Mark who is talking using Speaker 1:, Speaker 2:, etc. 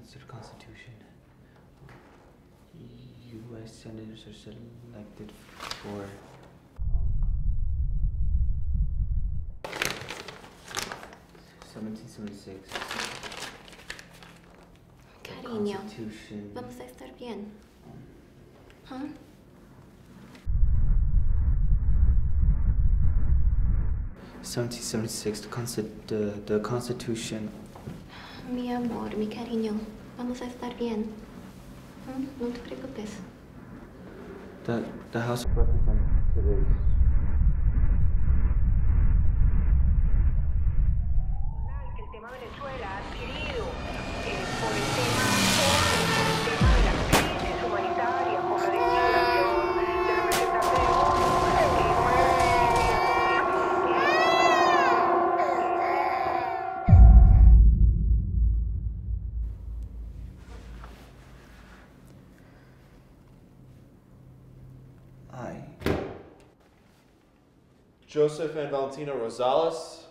Speaker 1: Amendments to the Constitution. U.S. senators are selected for. Seventeen seventy-six.
Speaker 2: Cariño,
Speaker 1: Constitution.
Speaker 2: vamos a estar bien. ¿Ah?
Speaker 1: Seventeen seventy-six. The, the, the Constitution.
Speaker 2: Mi amor, mi cariño, vamos a estar bien. ¿Ah? No te preocupes.
Speaker 1: The, the House of Representatives. I.
Speaker 3: Joseph and Valentina Rosales,